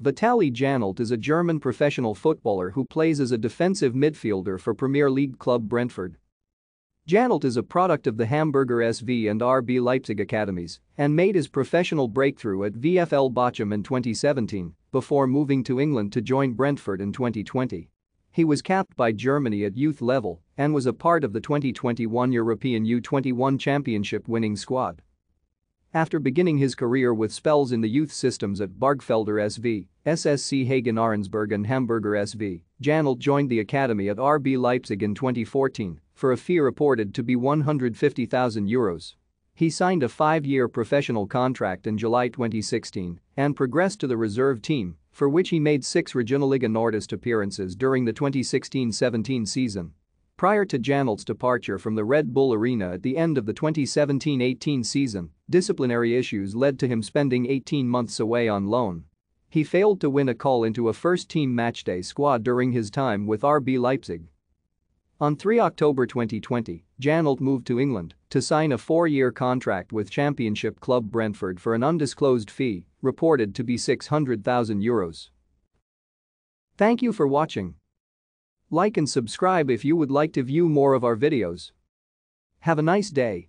Vitaly Janelt is a German professional footballer who plays as a defensive midfielder for Premier League club Brentford. Janelt is a product of the Hamburger SV and RB Leipzig academies and made his professional breakthrough at VfL Bochum in 2017 before moving to England to join Brentford in 2020. He was capped by Germany at youth level and was a part of the 2021 European U21 Championship winning squad. After beginning his career with spells in the youth systems at Bargfelder SV, SSC Hagen Ahrensburg and Hamburger SV, Janelt joined the academy at RB Leipzig in 2014 for a fee reported to be €150,000. He signed a five-year professional contract in July 2016 and progressed to the reserve team, for which he made six Regionalliga Nordost appearances during the 2016-17 season. Prior to Janelt's departure from the Red Bull Arena at the end of the 2017-18 season, disciplinary issues led to him spending 18 months away on loan. He failed to win a call into a first-team matchday squad during his time with RB Leipzig. On 3 October 2020, Janelt moved to England to sign a four-year contract with Championship club Brentford for an undisclosed fee, reported to be €600,000. Thank you for watching. Like and subscribe if you would like to view more of our videos. Have a nice day.